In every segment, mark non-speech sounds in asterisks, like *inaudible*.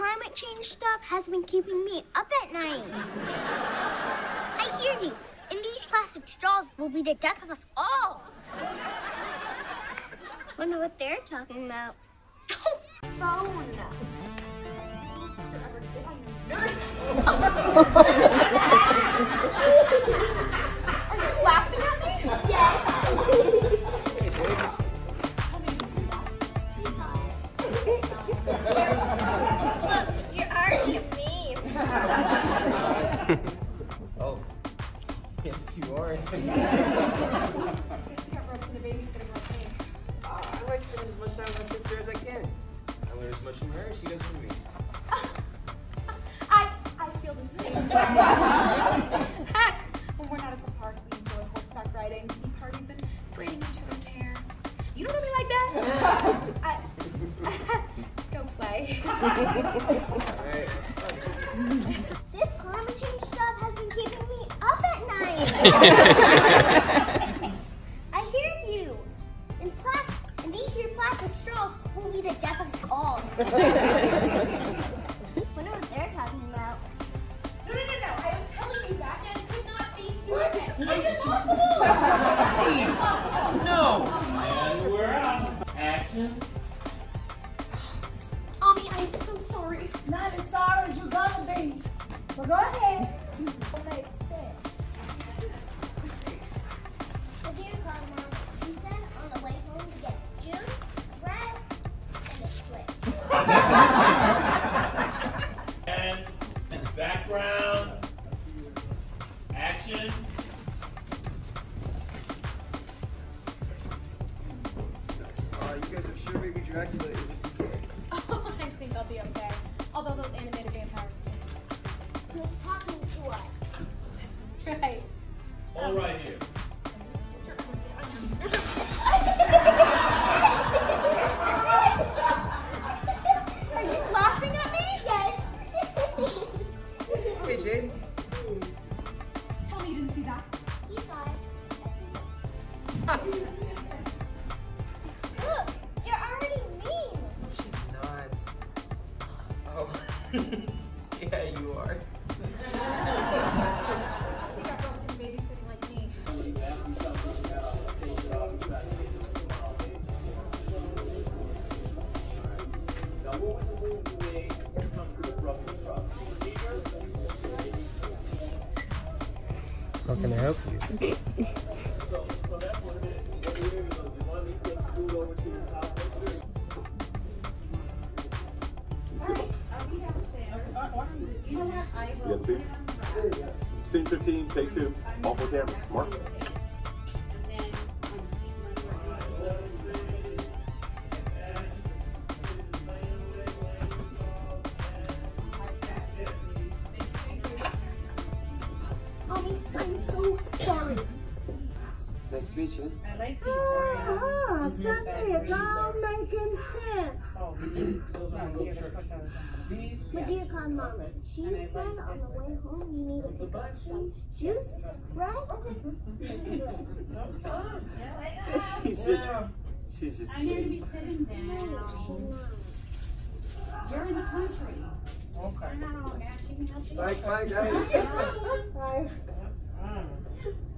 climate change stuff has been keeping me up at night. I hear you. And these plastic straws will be the death of us all. Wonder what they're talking about. Phone. *laughs* laughing at me? Yes. I like spending as much time with my sister as I can. I learn as much from her as she does from me. I, feel the same. Heck, when we're not at the park, we enjoy horseback riding, tea parties, and braiding each other's hair. You don't know me like that? I, go play. *laughs* I hear you. And plus, and these here plastic straws will be the death of us all. *laughs* Wonder what they're talking about. No, no, no, no. I am telling you that man could not be what? It's impossible. No! And we're on. Action. Mommy, I am so sorry. Not as sorry as you're gonna be. But go ahead. You guys are sure Baby Dracula isn't too scary? Oh, I think I'll be okay. Although those animated vampires Who's talking to us? Right. All right here. Are you laughing at me? Yes. *laughs* Hey, Jade. *laughs* yeah, you are. You got girls who babysitting like me. How can I help you? You *laughs* take two. All four cameras. Mark. Mommy, I'm so sorry. Nice to meet you. i like Ah, suddenly it's all making sense. M'Dear godmama, she said on the way home you need to pick up some juice, right? and slip. she's just, she's just I need to be sitting No, down. she's not. You're in the country. I know, yeah, she can help you. Bye, bye, guys. *laughs*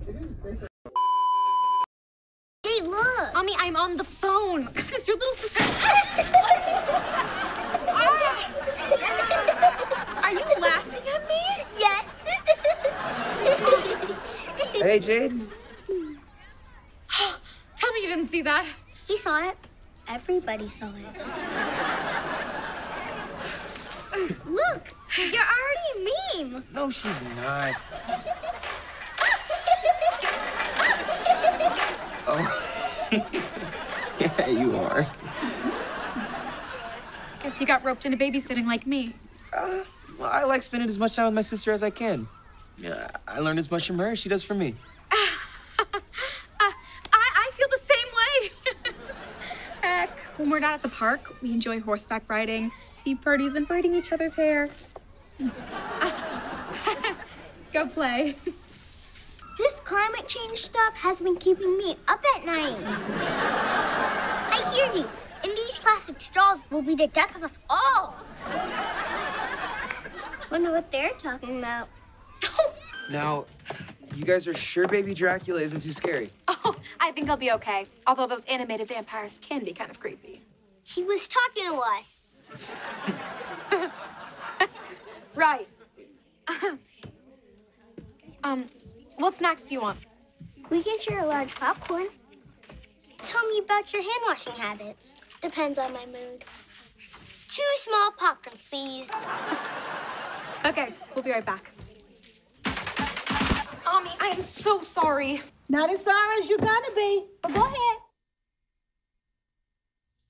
Hey, look. Mommy, I'm on the phone. God, *laughs* is your little sister? Ah! Are you laughing at me? yes. Hey, Jade. *gasps* Tell me you didn't see that. he saw it. Everybody saw it. *sighs* Look, you're already a meme. No, she's not. Oh. yeah, *laughs* you are. Guess you got roped into babysitting like me. Uh, well, I like spending as much time with my sister as I can. Yeah, I learn as much from her as she does from me. *laughs* Uh, I, I feel the same way. *laughs* Heck, when we're not at the park, we enjoy horseback riding, tea parties, and braiding each other's hair. Go play. This climate change stuff has been keeping me up at night. I hear you. And these plastic straws will be the death of us all. Wonder what they're talking about. *laughs* Now, you guys are sure baby Dracula isn't too scary? Oh, I think I'll be okay. Although those animated vampires can be kind of creepy. He was talking to us. *laughs* Right. *laughs* um, what snacks do you want? We can share a large popcorn. Tell me about your hand washing habits. Depends on my mood. Two small popcorns, please. *laughs* Okay, we'll be right back. Mommy, I am so sorry. Not as sorry as you're gonna be, but go ahead.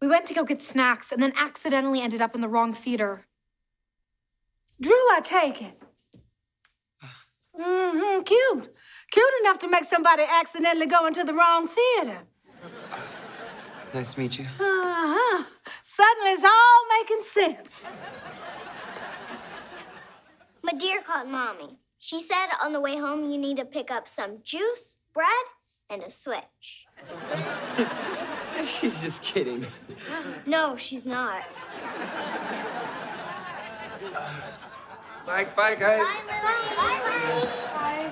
We went to go get snacks and then accidentally ended up in the wrong theater. Drew, I take it. Mm-hmm, cute. Cute enough to make somebody accidentally go into the wrong theater. Nice to meet you. Uh-huh. Suddenly it's all making sense. M'Dear called mommy. She said on the way home you need to pick up some juice, bread, and a switch. *laughs* She's just kidding. No, she's not. Bye, bye, guys. Bye, Bye, Bye.